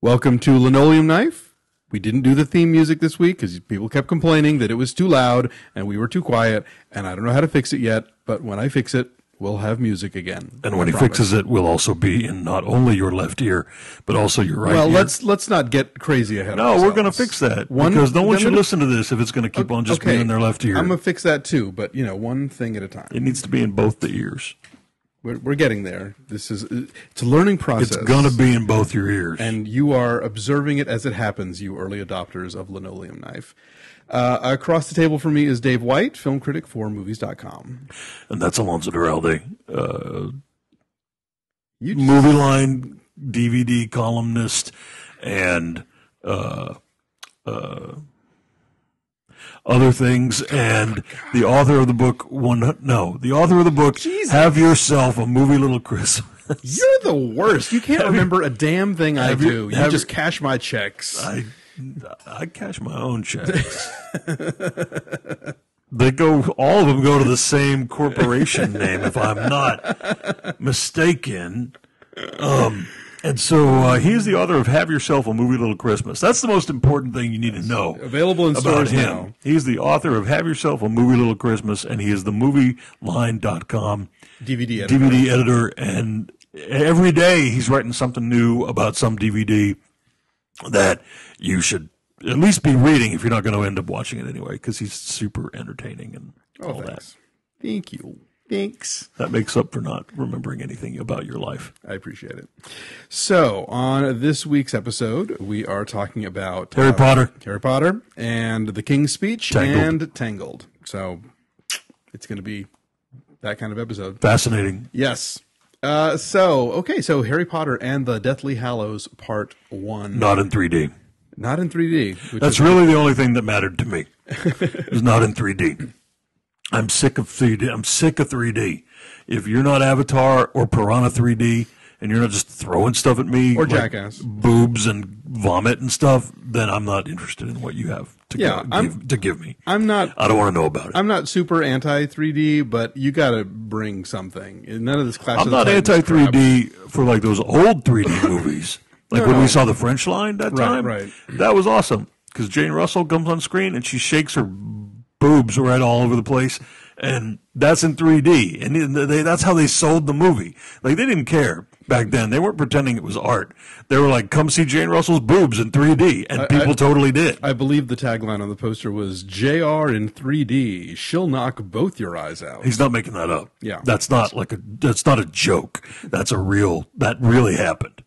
Welcome to Linoleum Knife. We didn't do the theme music this week because people kept complaining that it was too loud and we were too quiet, and I don't know how to fix it yet, but when I fix it, we'll have music again. And when I he promise. fixes it, we'll also be in not only your left ear, but also your right Well, ear. let's let's not get crazy ahead. no, we're going to fix that One- because no one should listen to this if it's going to keep on just being in their left ear. I'm gonna fix that too, but you know, one thing at a time. it needs to be in both the ears. We're, we're getting there. This is it's a learning process. It's going to be in both your ears. and you are observing it as it happens, you early adopters of Linoleum Knife. Uh, across the table from me is Dave White, film critic for Movies.com. and that's Alonso Duralde, uh, You just- Movieline DVD columnist, and uh, uh, other things, and the author of the book. One no, the author of the book. Jesus. Have yourself a movie, little Christmas. You're the worst. You can't remember a damn thing I do. you- You, just you- cash my checks. I I cash my own checks. they go all of them go to the same corporation name if I'm not mistaken. Um and so uh, he is the author of Have Yourself a Movie Little Christmas. That's the most important thing you need to know. Available in about stores him. now. He's the author of Have Yourself a Movie Little Christmas and he is the movieline.com DVD editor. DVD editor, and every day he's writing something new about some DVD that you should at least be reading if you're not going to end up watching it anyway, because he's super entertaining and Oh, all that. Thank you. Thanks. That makes up for not remembering anything about your life. I appreciate it. So, on this week's episode, we are talking about Harry uh, Potter. Harry Potter and The King's Speech Tangled. and Tangled. So, it's going to be that kind of episode. Fascinating. Yes. Uh, so, okay, so Harry Potter and the Deathly Hallows Part 1. Not in 3D. Not in 3D. Which That's really the only thing that mattered to me. It was not in 3D. I'm sick of 3D. I'm sick of 3D. If you're not Avatar or Piranha 3D, and you're not just throwing stuff at me Or like Jackass. boobs and vomit and stuff, then I'm not interested in what you have to, Yeah, I'm- give, to give me. I'm not I don't want to know about it. I'm not super anti 3D, but you got to bring something. None of this class. I'm not anti 3D for like those old 3D movies. Like No, when no. we saw the French line that Right, time. right. That was awesome because Jane Russell comes on screen and she shakes her boobs right all over the place. And that's in 3D. And they, that's how they sold the movie. Like they didn't care back then. They weren't pretending it was art. They were like, come see Jane Russell's boobs in 3D. And people totally did. I believe the tagline on the poster was "JR in 3D. She'll knock both your eyes out." He's not making that up. Yeah. That's not like a, that's not a joke. That's a real, that really happened.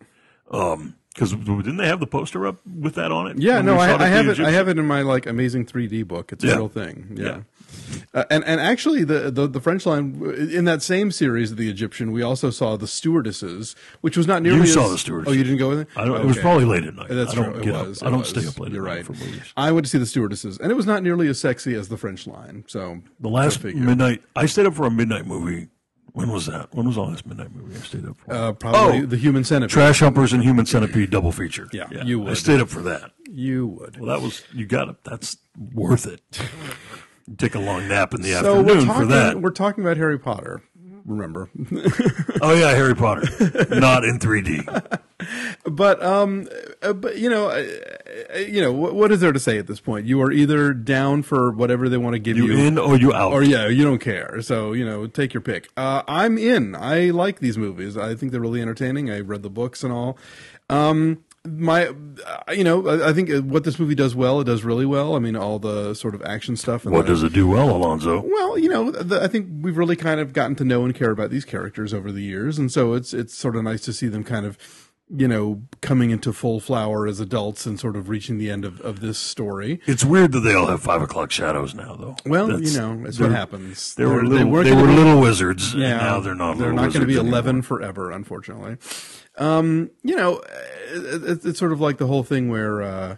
Um, cause didn't they have the poster up with that on it? yeah, no, I, I have it. I have it in my like amazing 3D book. It's a Yeah. real thing. Yeah. Yeah. Uh, and and actually, the, the the French line in that same series, of the Egyptian, we also saw the stewardesses, which was not nearly. You as, saw the stewardesses. Oh, you didn't go with it. I don't, It was probably late at night. That's I don't true. get it up. was. I don't was. stay up late You're at right. for movies. I went to see the stewardesses, and it was not nearly as sexy as the French line. So The last midnight, I stayed up for a midnight movie. When was that? When was the last midnight movie I stayed up for? uh, probably Oh. the Human Centipede. Trash Humpers and Human Centipede double feature. Yeah, you would. I stayed up for that. you would. Well, that was you got it. That's worth it. Take a long nap in the So we're afternoon talking. for that. We're talking about Harry Potter. Remember, Oh yeah, Harry Potter, not in 3D. but um, uh, but you know, you know, what, what is there to say at this point? You are either down for whatever they want to give You you, in or you out? or yeah, you don't care. So you know, take your pick. Uh, I'm in. I like these movies. I think they're really entertaining. I read the books and all. Um, my, uh, you know, I, I think what this movie does well, it does really well. I mean, all the sort of action stuff. And What the, does it do well, Alonso? Well, you know, the, I think we've really kind of gotten to know and care about these characters over the years, and so it's it's sort of nice to see them kind of, you know, coming into full flower as adults and sort of reaching the end of, of this story. It's weird that they all have five o'clock shadows now, though. Well, That's- you know, that's what happens. They were little, weren't they were be- little wizards, Yeah, and now they're not. They're not going to be eleven anymore. forever, unfortunately. Um, you know, it, it, it's sort of like the whole thing where. Uh,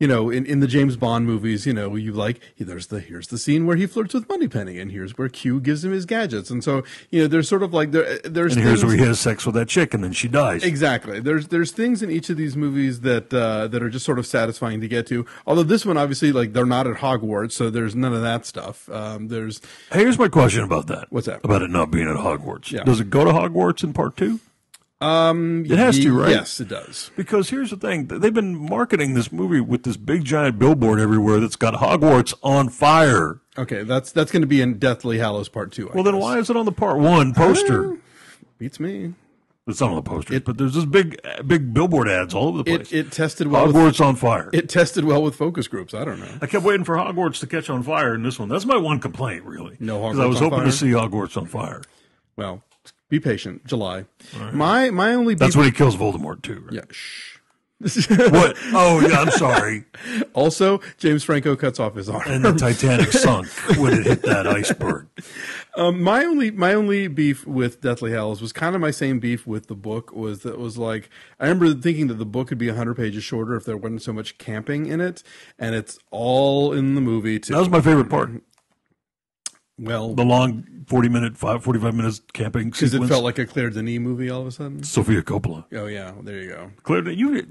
you know, in, in the James Bond movies, you know, you like there's the here's the scene where he flirts with Moneypenny, and here's where Q gives him his gadgets, and so you know, there's sort of like there there's And here's things- where he has sex with that chick, and then she dies. Exactly. There's there's things in each of these movies that uh, that are just sort of satisfying to get to. Although this one, obviously, like they're not at Hogwarts, so there's none of that stuff. Um, there's Hey, here's my question about that. What's that? About it not being at Hogwarts. Yeah. Does it go to Hogwarts in part two? Um, It has to, right? Yes, it does. Because here's the thing: they've been marketing this movie with this big giant billboard everywhere that's got Hogwarts on fire. Okay, that's that's going to be in Deathly Hallows Part Two. I Well, then why is it on the part one poster? beats me? It's not on the poster, but there's this big, big billboard ads all over the place. It it tested well. With, Hogwarts on fire. it tested well with focus groups. I don't know. I kept waiting for Hogwarts to catch on fire in this one. That's my one complaint, really. No Hogwarts I was hoping fire? to see Hogwarts on fire. Well, be patient. July. My my only That's beef- when he kills Voldemort too. Right? yeah. Shh. What? Oh yeah, I'm sorry. Also, James Franco cuts off his arm. And the Titanic sunk when it hit that iceberg. Um, my only my only beef with Deathly Hallows was kind of my same beef with the book was that was like I remember thinking that the book could be hundred pages shorter if there wasn't so much camping in it, and it's all in the movie too. That was my favorite part. Well, The long 40 minute, five, 45 minutes camping because sequence. it felt like a Claire Denis movie all of a sudden. Sofia Coppola. Oh yeah, there you go. Claire, you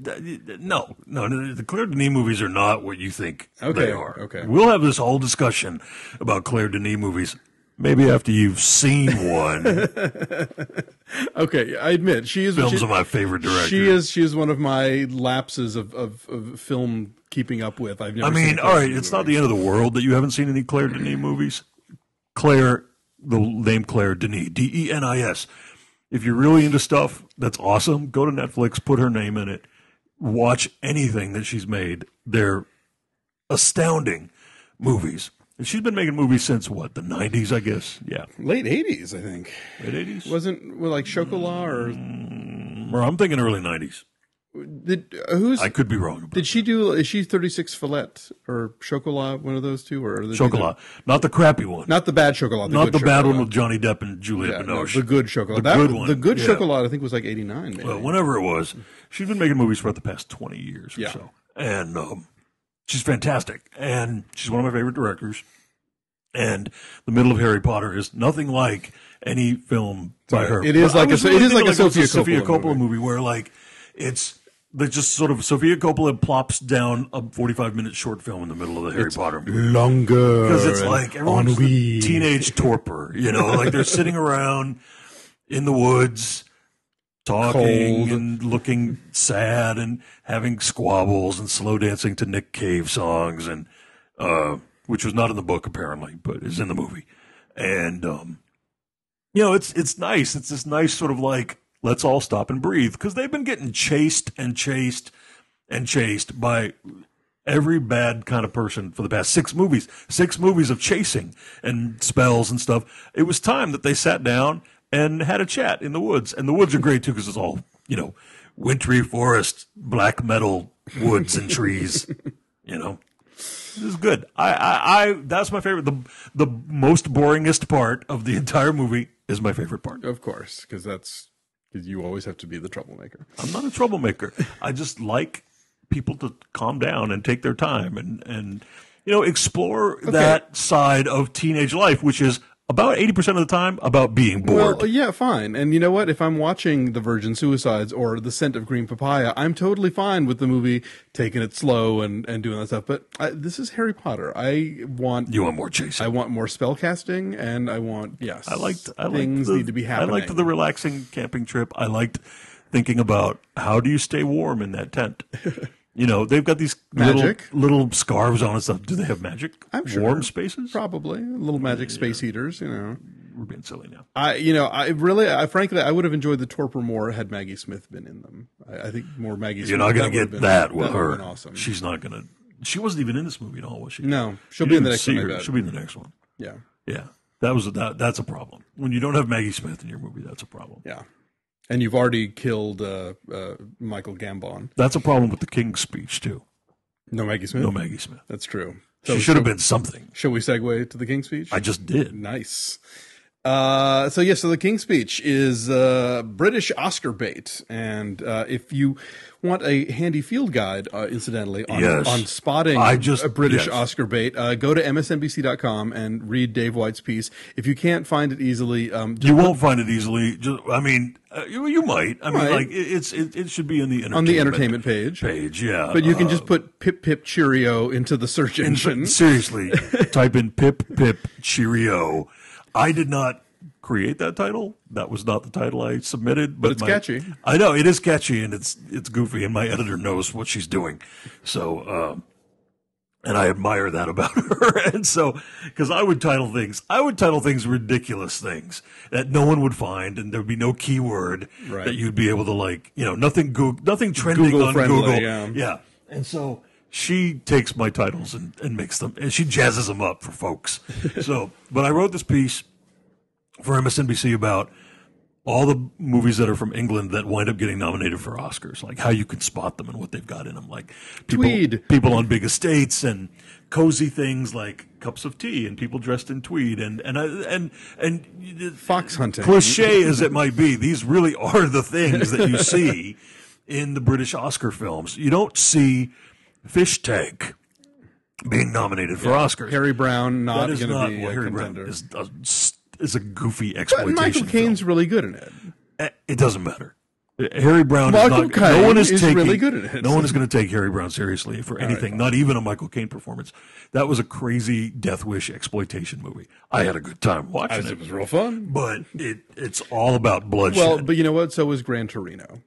no, no, the Claire Denis movies are not what you think Okay, they are. okay. we'll have this whole discussion about Claire Denis movies. Maybe after you've seen one, Okay, I admit she is. films she, are my favorite director. she is. She is one of my lapses of, of, of film keeping up with. I've never. I mean, all right, it's not the end of the world that you haven't seen any Claire Denis movies. Claire, the name Claire Denis, D E N I S. If you're really into stuff that's awesome, go to Netflix, put her name in it, watch anything that she's made. They're astounding movies. And she's been making movies since what, the 90s, I guess? Yeah. late '80s, I think. Late 80s? Wasn't well, like Chocolat or Or I'm thinking early 90s. Did uh, who's I could be wrong about did she do? Is she 36 Fillette or Chocolat? One of those two, or are they- Chocolat. Not the crappy one. Not the bad Chocolat. The Not the bad one with Johnny Depp and Juliette Yeah, no, the good Chocolat. The That- good one, The good yeah. Chocolat. I think was like 89. Maybe. Well, whenever it was, she's been making movies for the past 20 years or Yeah. so. And um, she's fantastic. And she's one of my favorite directors. And the middle of Harry Potter is nothing like any film by her. It is But like a- it is like a it's Sofia Coppola Coppola movie. where like it's they just sort of Sofia Coppola plops down a 45 minute short film in the middle of the Harry Potter movie longer because it's like everyone's teenage torpor, you know, like they're sitting around in the woods talking Cold. and looking sad and having squabbles and slow dancing to Nick Cave songs and uh which was not in the book apparently, but is in the movie. And um you know, it's it's nice. It's this nice sort of like let's all stop and breathe because they've been getting chased and chased and chased by every bad kind of person for the past six movies, six movies of chasing and spells and stuff. It was time that they sat down and had a chat in the woods. And the woods are great too because it's all, you know, wintry forest, black metal woods and trees, you know. This is good. I, I, I, that's my favorite. The, the most boringest part of the entire movie is my favorite part. Of course, because that's because you always have to be the troublemaker. I'm not a troublemaker. I just like people to calm down and take their time and, and you know, explore that side of teenage life, which is about 80% of the time about being bored. Well, yeah, fine. And you know what? If I'm watching The Virgin Suicides or The Scent of Green Papaya, I'm totally fine with the movie taking it slow and, and doing that stuff. But I, this is Harry Potter. I want you want more chasing. I want more spell casting, and I want yes. I liked, I liked things the, need to be happening. I liked the relaxing camping trip. I liked thinking about how do you stay warm in that tent? You know, they've got these Magic? little little scarves on and stuff. Do they have magic? I'm sure. Warm spaces? probably little magic space heaters. You know, We're being silly now. I you know I really I frankly I would have enjoyed the torpor more had Maggie Smith been in them. I, I think more Maggie. You're Smith, not going to get that with her. Awesome. She's not going to. She wasn't even in this movie at all, was she? no, she'll You be in the next one. Her. She'll be in the next one. Yeah, Yeah, that was a, that. That's a problem. When you don't have Maggie Smith in your movie, that's a problem. yeah. And you've already killed uh, uh, Michael Gambon. That's a problem with the King's speech too. No Maggie Smith. No Maggie Smith. That's true. She should have been something. Shall we segue to the King's Speech? I just did. Nice. Uh, so yes, so the King's Speech is uh, British Oscar bait, and uh, if you want a handy field guide, uh, incidentally, on, Yes. on spotting I just- a British yes. Oscar bait, uh, go to msnbc.com and read Dave White's piece. If you can't find it easily, um, You won't find it easily. Just, I mean, uh, you, you might. I mean, like it's it, it should be in the entertainment on the entertainment page, page. Yeah, but you can Uh, just put pip pip Cheerio into the search engine. seriously type in pip pip cheerio. I did not create that title. That was not the title I submitted, but, it's my- catchy. I know it is catchy and it's it's goofy, and my editor knows what she's doing. So, um, and I admire that about her. and so, because I would title things, I would title things ridiculous things that no one would find, and there would be no keyword Right. that you'd be able to like, you know, nothing Goog- nothing trending Google on friendly, Google. yeah. yeah, and so she takes my titles and, and makes them, and she jazzes them up for folks. so, but I wrote this piece for MSNBC about all the movies that are from England that wind up getting nominated for Oscars, like how you can spot them and what they've got in them, like people, Tweed. people on big estates and cozy things like cups of tea and people dressed in tweed and and I- and and Fox hunting. cliche as it might be, these really are the things that you see in the British Oscar films. You don't see Fish Tank being nominated for Oscars. Harry Brown not that is going to not be what a Harry Brown contender. is. A, is a goofy But exploitation. Michael film. Caine's really good in it. Eh, It doesn't matter. Harry Brown Michael is not. Caine no one is, is taking. really good at it. No one is going to take Harry Brown seriously for anything. Not even a Michael Caine performance. That was a crazy Death Wish exploitation movie. I had a good time watching It it, was real fun. but it it's all about bloodshed. Well, but you know what? So was Gran Torino.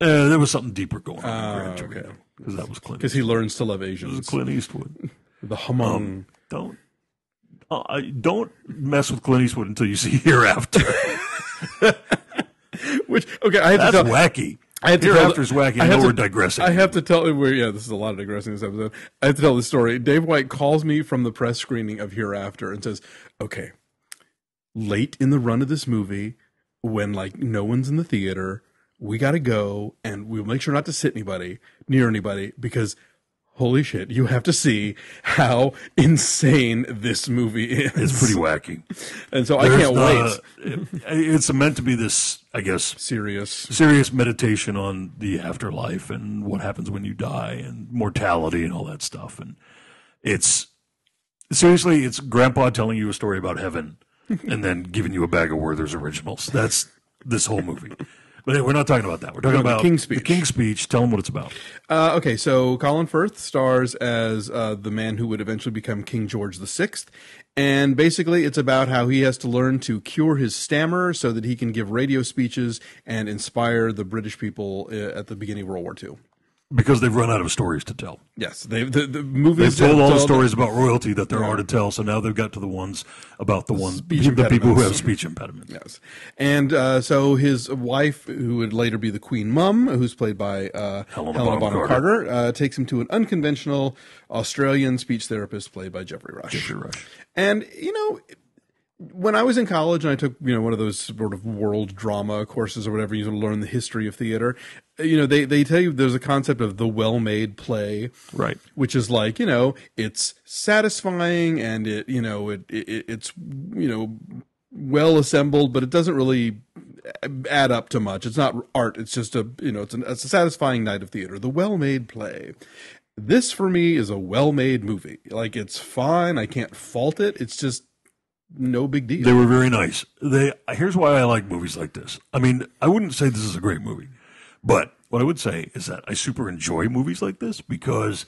Uh, there was something deeper going on Ah, okay. Torino because that was Clint. Because he learns to love Asians. Clint Eastwood. The Hamon. Don't uh, don't mess with Clint Eastwood until you see Hereafter. Which okay, I have That's to tell. wacky. I have to tell- Hereafter's wacky. I, have know to- we're digressing. I have to tell where yeah, this is a lot of digressing this episode. I have to tell the story. Dave White calls me from the press screening of Hereafter and says, "Okay, late in the run of this movie, when like no one's in the theater, we got to go and we'll make sure not to sit anybody near anybody because." Holy shit, you have to see how insane this movie is. it's pretty wacky. And so I can't not wait. it's meant to be this, I guess, Serious. serious meditation on the afterlife and what happens when you die and mortality and all that stuff. And it's seriously, it's grandpa telling you a story about heaven and then giving you a bag of Werther's originals. That's this whole movie. But we're not talking about that. We're talking about King's Speech. The King's Speech. Tell them what it's about. Uh, okay, so Colin Firth stars as uh, the man who would eventually become King George VI. And basically, it's about how he has to learn to cure his stammer so that he can give radio speeches and inspire the British people uh, at the beginning of World War II. Because they've run out of stories to tell. Yes, they, the, the They've told all the stories about royalty that there are to tell, so now they've got to the ones about the ones the people who have speech impediments. Yes, and uh, so his wife, who would later be the Queen Mum, who's played by uh, Helena Helena Bonham Bonham Carter, uh, takes him to an unconventional Australian speech therapist played by Geoffrey Rush. Geoffrey Rush. And you know, when I was in college and I took you know one of those sort of world drama courses or whatever, you learn the history of theater. You know, they they tell you there's a concept of the well-made play, Right. which is like you know it's satisfying and it you know it, it it's you know well assembled, but it doesn't really add up to much. It's not art. It's just a you know it's, an, it's a satisfying night of theater. The well-made play. This for me is a well-made movie. Like it's fine. I can't fault it. It's just no big deal. They were very nice. They here's why I like movies like this. I mean, I wouldn't say this is a great movie, but what I would say is that I super enjoy movies like this because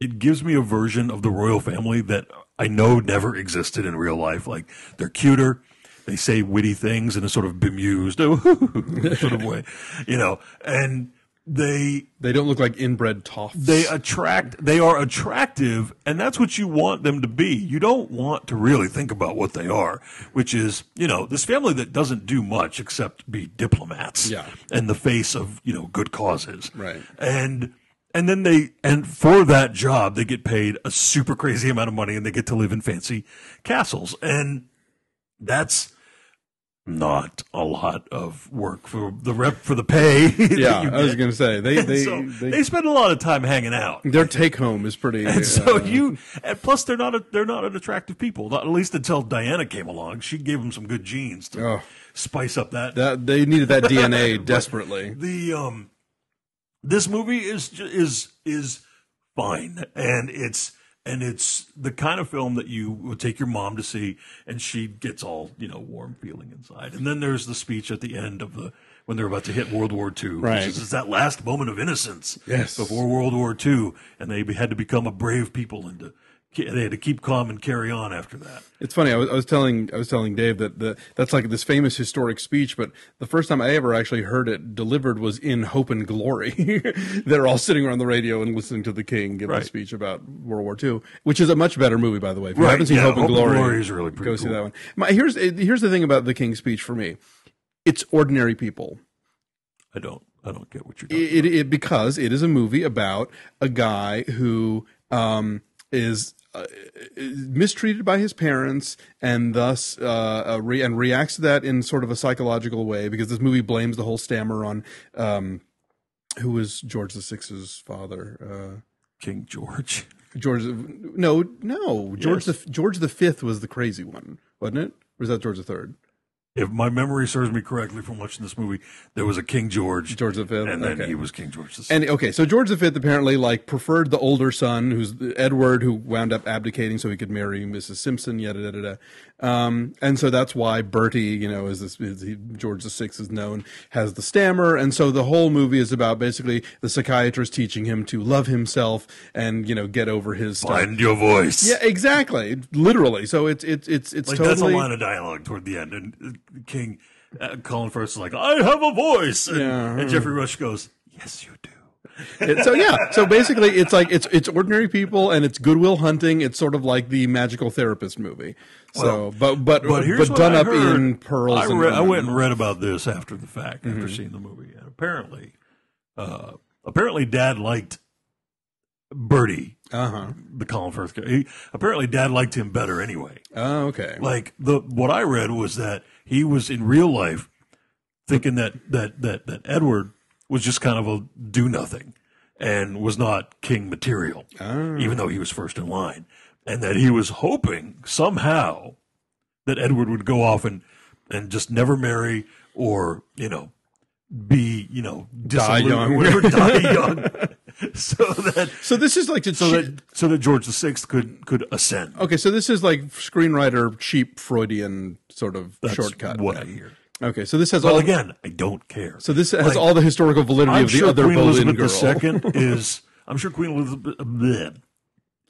it gives me a version of the royal family that I know never existed in real life. Like they're cuter, they say witty things in a sort of bemused sort of way, you know, and they They don't look like inbred toffs. they attract they are attractive and that's what you want them to be you don't want to really think about what they are which is you know this family that doesn't do much except be diplomats Yeah. and the face of you know good causes Right. and and then they and for that job they get paid a super crazy amount of money and they get to live in fancy castles and that's not a lot of work for the rep for the pay yeah, I was going to say they they, so they, they spend a lot of time hanging out. their take home is pretty. And so uh, you, and plus they're not a, they're not an attractive people. Not, at least until Diana came along, she gave them some good genes to Oh. spice up that. that they needed that DNA desperately. The um, this movie is is is fine, and it's and it's the kind of film that you would take your mom to see, and she gets all you know warm feeling inside. And then there's the speech at the end of the when they're about to hit World War II, Right. is, is that last moment of innocence Yes. before World War II, and they had to become a brave people and to they had to keep calm and carry on after that. It's funny. I was, I was telling I was telling Dave that the, that's like this famous historic speech, but the first time I ever actually heard it delivered was in Hope and Glory. They're all sitting around the radio and listening to the King give a speech about World War II, which is a much better movie, by the way. If you Right, haven't seen yeah, Hope and Hope and Glory, Glory is really pretty go see that one. My, here's here's the thing about the King's speech for me. It's ordinary people. I don't I don't get what you're talking. it, it because it is a movie about a guy who um, is uh, mistreated by his parents and thus uh, uh, re- and reacts to that in sort of a psychological way because this movie blames the whole stammer on um, who was George the Six's father. King George. Uh, George, no, no, George Yes. the George the Fifth was the crazy one, wasn't it? Or was that George the Third? If my memory serves me correctly from watching this movie, there was a King George, George the Fifth, and then okay. he was King George the And okay, so George V apparently like preferred the older son, who's Edward, who wound up abdicating so he could marry Mrs. Simpson. Yada yada yada. Um, and so that's why Bertie, you know, is this is he, George VI is known has the stammer, and so the whole movie is about basically the psychiatrist teaching him to love himself and you know get over his stuff. Find your voice. Yeah, exactly, literally. So it's it's it's it's like that's a line of dialogue toward the end, and King uh, Colin Firth is like, "I have a voice," and, Yeah. and Geoffrey Rush goes, "Yes, you do." It- so yeah so basically it's like it's it's ordinary people and it's goodwill hunting it's sort of like the magical therapist movie so but but But here's but what done I up heard. in pearls I, and I went and read about this after the fact, Mm-hmm. after seeing the movie, and apparently, uh, apparently, Dad liked Bertie, uh-huh the Colin Firth. guy. He, apparently, Dad liked him better anyway. oh okay Like the what I read was that he was in real life thinking that that that that Edward was just kind of a do nothing and was not king material, ah. even though he was first in line, and that he was hoping somehow that Edward would go off and and just never marry or you know be you know Die young. whatever, die young, so that so this is like the so cheap, that so that George the Sixth could could ascend. okay so this is like screenwriter cheap freudian sort of That's shortcut what I hear. okay so this has Well, all again, I don't care. so this has Like, all the historical validity I'm of the sure other Queen Boleyn Elizabeth girl II is. I'm sure Queen Elizabeth uh, bleh,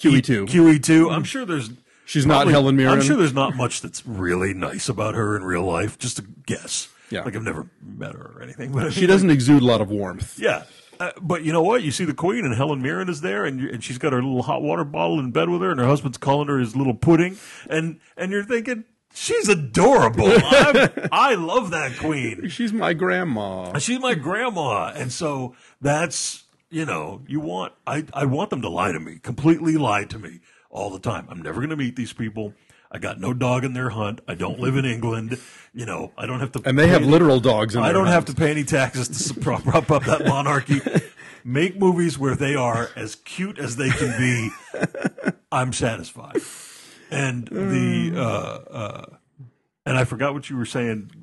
QE2 QE2. I'm mm-hmm. sure there's. she's not probably- Helen Mirren I'm sure there's not much that's really nice about her in real life. Just a guess. Yeah. Like I've never met her or anything. But I mean, she doesn't exude a lot of warmth Yeah. Uh, but you know what? You see the Queen and Helen Mirren is there, and, and she's got her little hot water bottle in bed with her, and her husband's calling her his little pudding, and and you're thinking she's adorable. I'm, I love that Queen. she's my grandma She's my grandma, and so that's you know you want I I want them to lie to me, completely lie to me all the time. I'm never going to meet these people. I got no dog in their hunt. I don't live in England. You know, I don't have to. and they have any- literal dogs in I don't have to pay any taxes to prop prop up that monarchy. Make movies where they are as cute as they can be. I'm satisfied. And the uh, uh, and I forgot what you were saying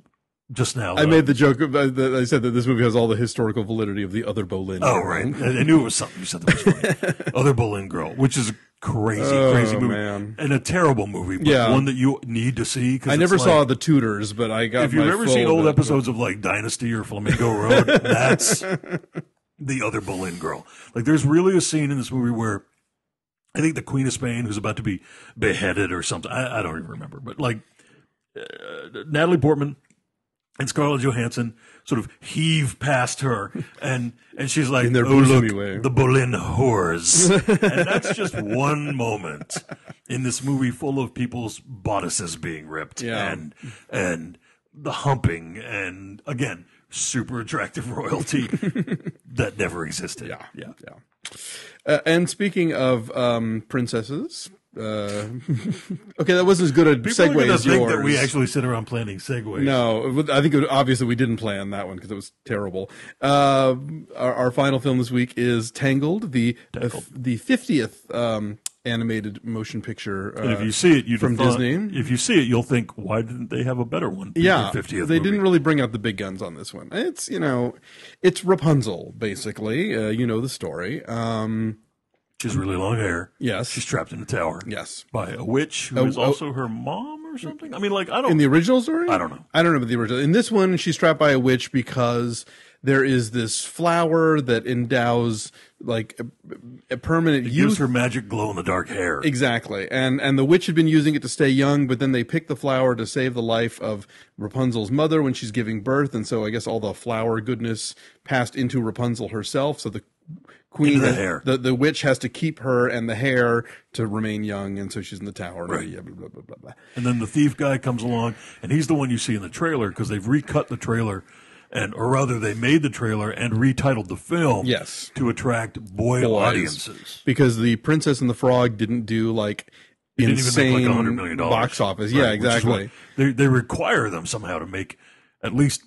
just now. I made the joke that I said that this movie has all the historical validity of the other Boleyn. Oh, girl. right. I knew it was something you said that was funny. Other Boleyn Girl, which is a crazy, Oh, crazy movie. man. And a terrible movie, but Yeah. one that you need to see. Cause I never it's saw the Tudors, but I got. If you've ever seen old episodes of like Dynasty or Flamingo Road, that's the other Boleyn Girl. Like, there's really a scene in this movie where I think the Queen of Spain, who's about to be beheaded or something, I, I don't even remember, but like uh, Natalie Portman and Scarlett Johansson sort of heave past her, and and she's like, their "Oh look, way." the Boleyn whores," and that's just one moment in this movie full of people's bodices being ripped, Yeah. and and the humping, and again, super attractive royalty that never existed. Yeah, yeah. yeah. Uh, and speaking of um, princesses, uh, okay, that wasn't as good a People segue are to as think yours. that we actually sit around planning segues. No, I think it, obviously we didn't plan that one because it was terrible. Uh, our, our final film this week is Tangled, the Tangled. the fiftieth um, animated motion picture. Uh, And if you see it, you from Disney? If you see it, you'll think, why didn't they have a better one? yeah, their 50th they movie? didn't really bring out the big guns on this one. It's you know, it's Rapunzel basically. Uh, you know the story. Um, She has really long hair. Yes. She's trapped in a tower. Yes. By a witch who Oh, is oh. also her mom or something. I mean, like I don't. In the original story? I don't know. I don't know about the original. In this one, she's trapped by a witch because there is this flower that endows like a, a permanent gives youth. her magic glow in the dark hair. Exactly. And and the witch had been using it to stay young, but then they pick the flower to save the life of Rapunzel's mother when she's giving birth, and so I guess all the flower goodness passed into Rapunzel herself. So the queen the has- hair. The, the witch has to keep her and the hair to remain young, and so she's in the tower. Right. Yeah, blah, blah, blah, blah, blah. And then the thief guy comes along, and he's the one you see in the trailer because they've recut the trailer, and or rather they made the trailer and retitled the film. Yes. to attract boy Boys. audiences. because the Princess and the Frog didn't do like Didn't insane even make like hundred million dollars box office. Yeah, Right, which is exactly. what- They they require them somehow to make at least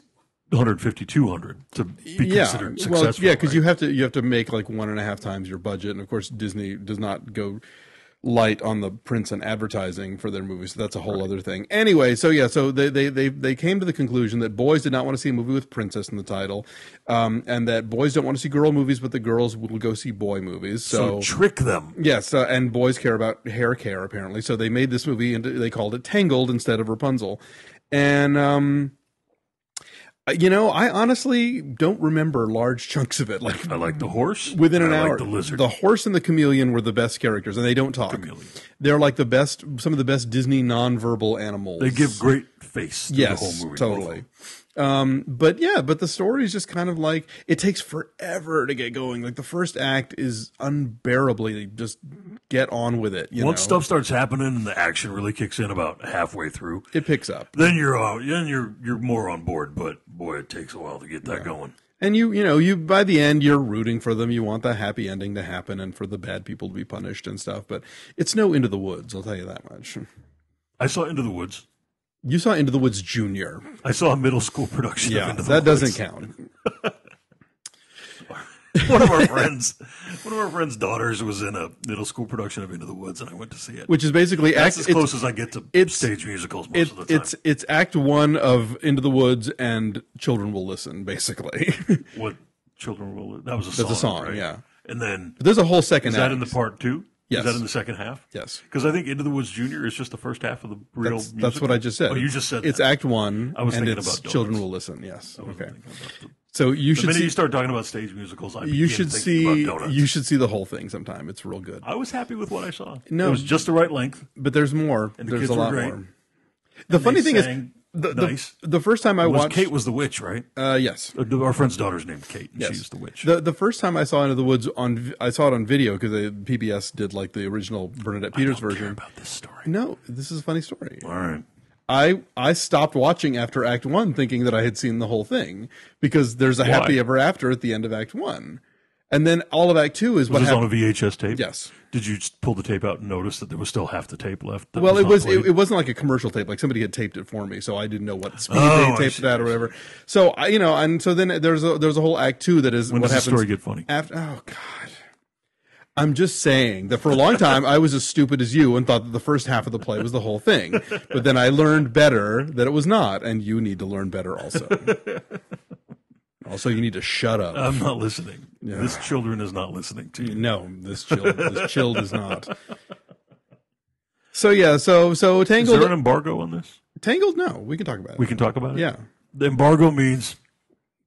150, 200 to be yeah, considered well, successful. yeah, because right? you have to you have to make like one and a half times your budget, and of course Disney does not go light on the prints and advertising for their movies. So that's a whole other thing. Anyway, so yeah, so they they they they came to the conclusion that boys did not want to see a movie with princess in the title, um, and that boys don't want to see girl movies, but the girls will go see boy movies. so trick them. Yes, uh, and boys care about hair care apparently. So they made this movie and they called it Tangled instead of Rapunzel. And um Uh, you know, I honestly don't remember large chunks of it. Like I like the horse within an I hour, Like the lizard. the horse and the chameleon were the best characters, and they don't talk. Chameleon. They're like the best, some of the best Disney nonverbal animals. they give great face to yes, the whole movie. totally. them. Um, but yeah, but the story is just kind of like it takes forever to get going. Like the first act is unbearably just get on with it. You Once know? stuff starts happening and the action really kicks in about halfway through, it picks up. then you're uh, then you're you're more on board. But boy, it takes a while to get that going. And you, you know, you by the end you're rooting for them. You want the happy ending to happen and for the bad people to be punished and stuff. But it's no Into the Woods. I'll tell you that much. I saw Into the Woods. You saw Into the Woods Junior. I saw a middle school production. of Yeah, Into the that doesn't count. one of our friends, one of our friends' daughters was in a middle school production of Into the Woods, and I went to see it. Which is basically That's act, as close as I get to it's- stage musicals most it, of the time. it's it's Act One of Into the Woods and Children Will Listen. Basically, what children will. That was a That's song. a song, right? yeah. And then there's a whole second. is that in the part two? Yes. Is that in the second half? Yes. Because I think Into the Woods Junior is just the first half of the real. That's, that's what I just said. Oh, you just said it's that. Act One, I was and thinking it's about Children. Will Listen. Yes. Okay. the- So you The should minute see. you start talking about stage musicals, I you should see. You should see the whole thing sometime. It's real good. I was happy with what I saw. No. it was just the right length. But there's more. And the there's kids a were great. more. The funny they thing is, the, the, nice. the first time I Was watched, Kate was the witch, right? uh, yes, Uh, Our friend's daughter's named Kate, and yes, she's the witch. The the first time I saw Into the Woods on, I saw it on video because PBS did like the original Bernadette Peters version. about this story. No, this is a funny story. All right. I I stopped watching after Act One, thinking that I had seen the whole thing because there's a Why? happy ever after at the end of Act One, and then all of Act Two is Was what this on a VHS tape? Yes. Did you pull the tape out and notice that there was still half the tape left? that Well, it was it, it wasn't like a commercial tape. Like somebody had taped it for me, so I didn't know what speed Oh, they taped see, it at or whatever. So I, you know, and so then there's a there's a whole act two that is when what does the happens story get funny? after. Oh God, I'm just saying that for a long time I was as stupid as you and thought that the first half of the play was the whole thing, but then I learned better that it was not, and you need to learn better also. also, you need to shut up. I'm not listening. This children is not listening to you. no, this child, this chilled is not. So yeah, so so Tangled. Is there an embargo on this? tangled. No, we can talk about it. We can talk about it. Yeah. The embargo means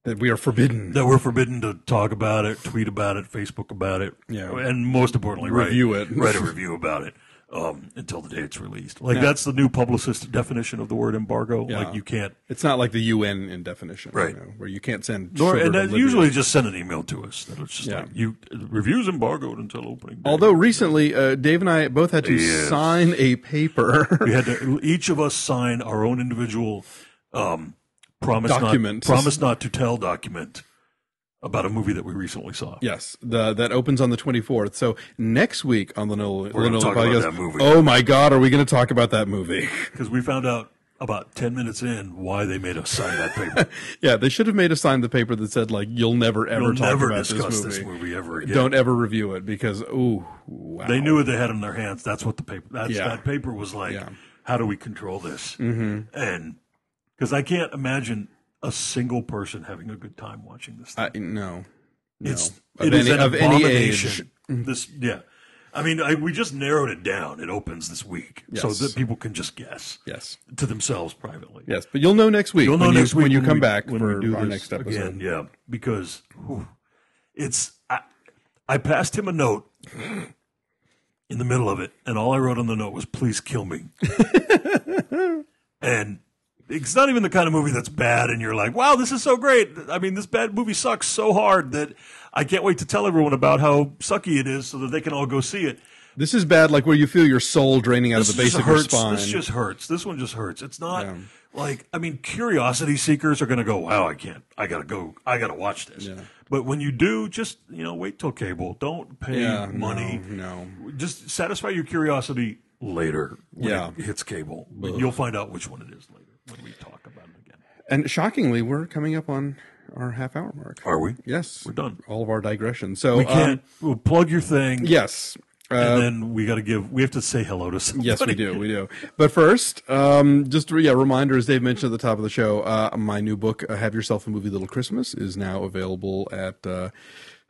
that we are forbidden. that we're forbidden to talk about it, tweet about it, Facebook about it, Yeah. and most importantly, Review write, it. write a review about it um, until the day it's released. Like that's the new publicist definition of the word embargo. Yeah. Like you can't, It's not like the UN in definition, you Right. know, where you can't send. nor, and then usually just send an email to us. That it's just Yeah. like you reviews embargoed until opening. Day. Although recently, uh, Dave and I both had to Yes. sign a paper. we had to each of us sign our own individual um, promise Document. not promise not to tell document about a movie that we recently saw. yes, the that opens on the twenty fourth. So next week on the Linoleum podcast. that movie. Oh my God, are we going to talk about that movie? Because we found out about 10 minutes in why they made us sign that paper. yeah, they should have made us sign the paper that said like you'll never ever We'll talk never about discuss this this movie. movie, ever again. Don't ever review it because ooh, wow. They knew what they had in their hands. That's what the paper, that's, Yeah. that paper was like, Yeah. how do we control this? Mm-hmm. And because I can't imagine a single person having a good time watching this thing. I, no, no. It's of it is any an of any abomination. age. This yeah, I mean, I, we just narrowed it down. It opens this week, so that people can just guess Yes. to themselves privately. Yes, but you'll know next week. You'll know when next you, week when you when come we- back when for we do our next episode. again. Yeah, because whew, it's I, I passed him a note in the middle of it, and all I wrote on the note was "Please kill me." and it's not even the kind of movie that's bad, and you're like, "Wow, this is so great." I mean, this bad movie sucks so hard that I can't wait to tell everyone about how sucky it is, so that they can all go see it. This is bad, like where you feel your soul draining out This of the base of your spine. This just hurts. This one just hurts. It's not like I mean, curiosity seekers are going to go, "Wow, I can't. I got to go. I got to watch this." But when you do, just you know, wait till cable. Don't pay yeah, money. No, no. Just satisfy your curiosity later when Yeah. it hits cable. You'll find out which one it is later when we talk about it again. And shockingly, we're coming up on our half hour mark. Are we? Yes, We're done. All of our digressions. So We um, can't. we'll plug your thing. yes. Uh, And then we got to give. We have to say hello to somebody. Yes, we do. We do. But first, um, just yeah, reminder as Dave mentioned at the top of the show, uh, my new book, uh, "Have Yourself a Movie Little Christmas," is now available at uh,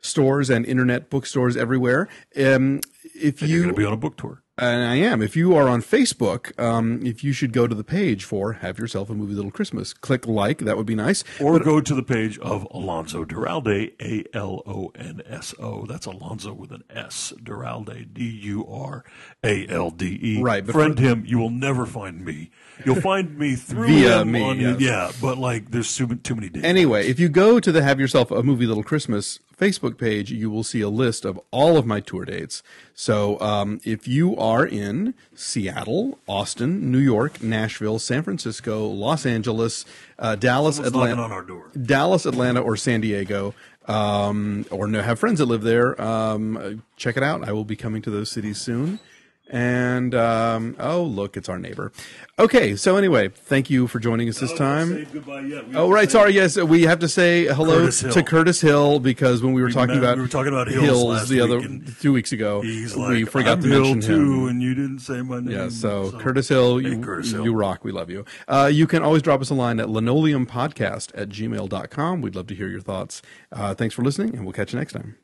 stores and internet bookstores everywhere. Um, if You're you going to be on a book tour. And I am. If you are on Facebook, um, if you should go to the page for "Have Yourself a Movie Little Christmas," click like. That would be nice. Or go to the page of Alonso Duralde, A L O N S O. That's Alonso with an S. Duralde, D U R A L D E. Right, but Friend him. You will never find me. You'll find me through Via him me, on- yes. Yeah, but like there's too, too many days. Anyway, if you go to the Have Yourself a Movie Little Christmas Facebook page, you will see a list of all of my tour dates. So um, if you are in Seattle, Austin, New York, Nashville, San Francisco, Los Angeles, uh, Dallas, Atlanta, on our door. Dallas, Atlanta, or San Diego, um, or have friends that live there, um, check it out. I will be coming to those cities soon. And um, oh, look, it's our neighbor. Okay, so anyway, thank you for joining us this time. Say goodbye yet. Oh right, sorry. Yes, we have to say hello Curtis Hill. to Curtis Hill because when we were talking met- about we were talking about Hills last the other and two weeks ago, He's like, we forgot I'm to Hill mention too, him. and you didn't say my name. Yeah, so, Curtis Hill, Hey, you, Curtis Hill. you rock. We love you. Uh, you can always drop us a line at linoleumpodcast at gmail.com. We'd love to hear your thoughts. Uh, thanks for listening, and we'll catch you next time.